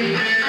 Amen.